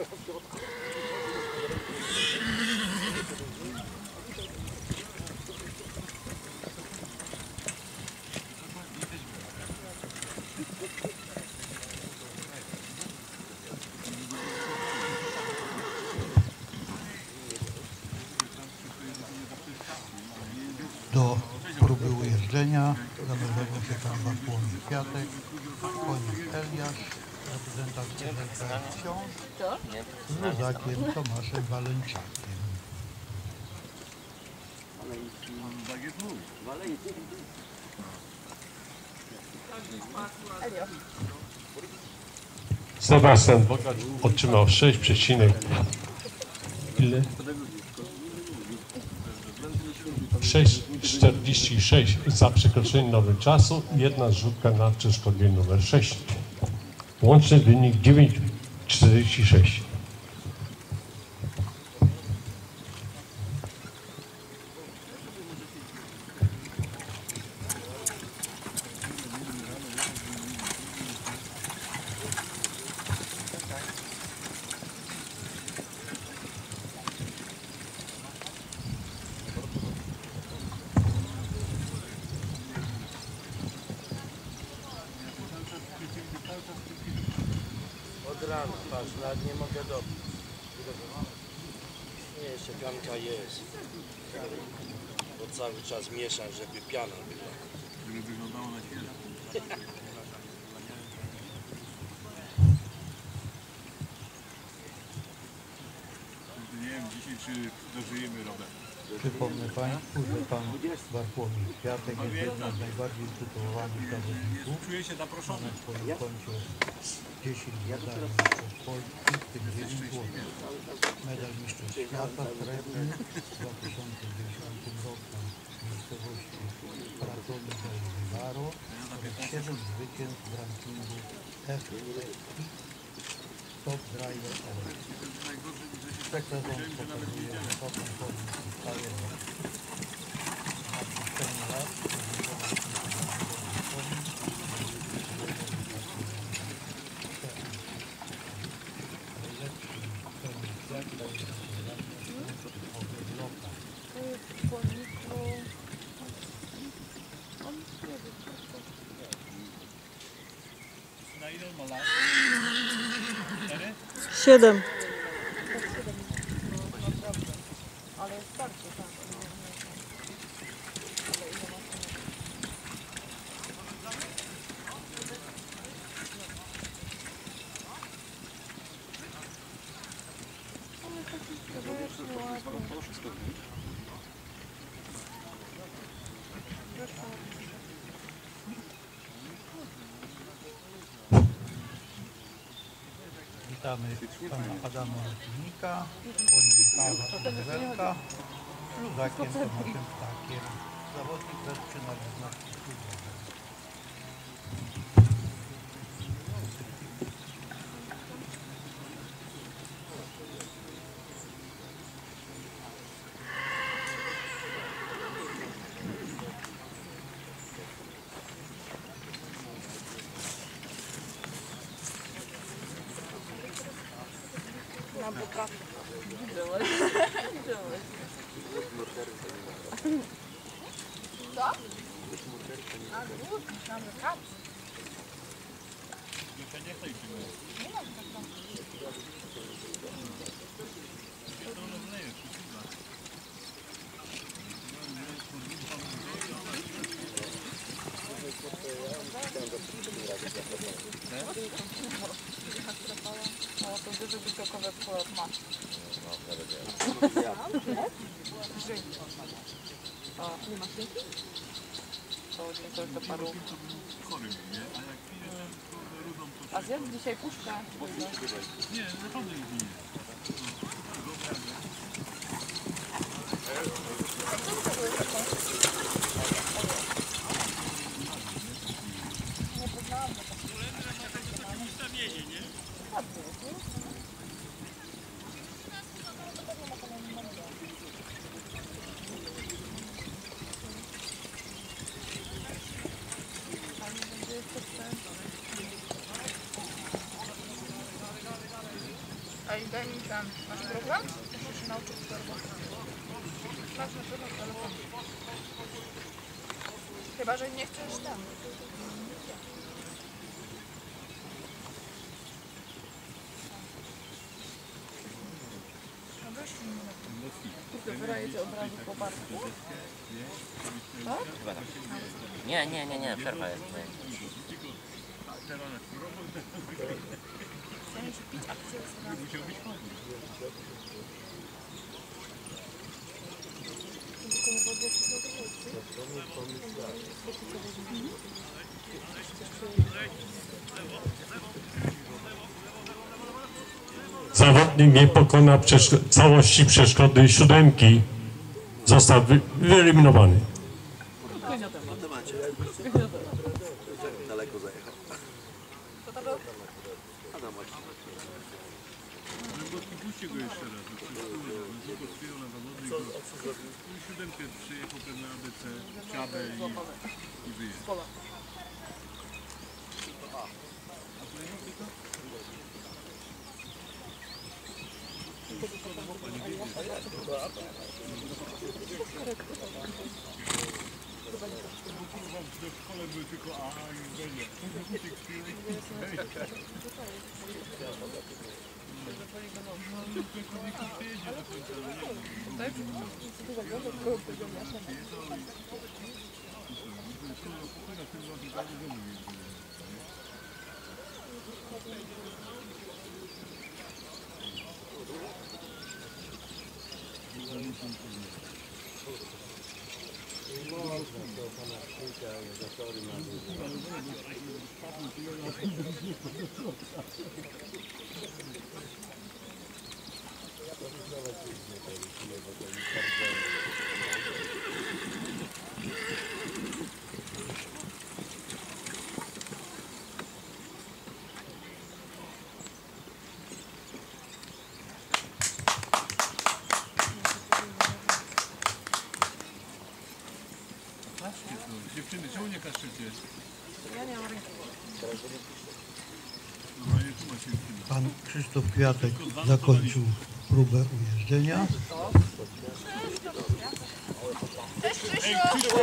Do próby ujeżdżenia zameldował się Kwiatek, koniec Eliasz, LLP Książ z Luzakiem Tomaszem Walenciakiem. Sebastian Bogacz otrzymał 6 przecinek. Ile? 6,46 za przekroczenie normy czasu i jedna zrzutka na przeszkodzie numer 6. Łączny wynik 9,46. Od rana, patrz, nawet nie mogę dobić. Nie, szczepionka jest. Bo cały czas mieszam, żeby piana była. Żeby wyglądało na świeżo. Nie wiem dzisiaj czy dożyjemy Robert. Przypomnę Państwu, że pan Bartłomiej Kwiatek jest jednym z najbardziej tytułowanych zawodników. Czuję się zaproszony. Na swoim koncie 10 medali mistrzostw Polski, w tym 9 złotych. Medal mistrzostw świata srebrny w 2010 roku w miejscowości Pratoni del Vivaro oraz 7 zwycięstw w rankingu FTI Top Driver Award. Przekazem pokazuje wysoką formę staje 7. Witamy pana Adama Lutnika, panią Michała Ezelka, Luzakiem Tomaszem Ptakiem. Zawodnik zaczyna na znaczki klubowe. Jeszcze nie chcę się To rozlejesz, chyba. O, to duży wysokowe ma. O, nie ma świnki? To nie coś do paru. Chory był, nie? A jak pijesz kurde, rudą, to A zjadł dzisiaj puszkę? Nie, naprawdę już nie. Ej, daj mi ten, masz program? Muszę się nauczyć tego. Masz na pewno telefon. Chyba, że nie chcesz tam. No Kurde, wyraję od razu po barku. Nie, nie, nie, nie, przerwa jest. Pić akcję Zawodnik nie pokona przeszko- całości przeszkody siódemki. Został wy- wyeliminowany. Daleko zajechał. Co to było? Puśćcie go jeszcze raz. no to jest kurde, no to kosztują na zawody i siódemkę przyjechał pewne ABC, siadę i, i wyjechał. W szkole były tylko A, A i B. Uciekł z Dziewczyny, czemu nie kaszczycie? Ja nie mam ręki. Dziewczyny. Pan Krzysztof Kwiatek zakończył próbę ujeżdżenia. Cześć Krzysiu!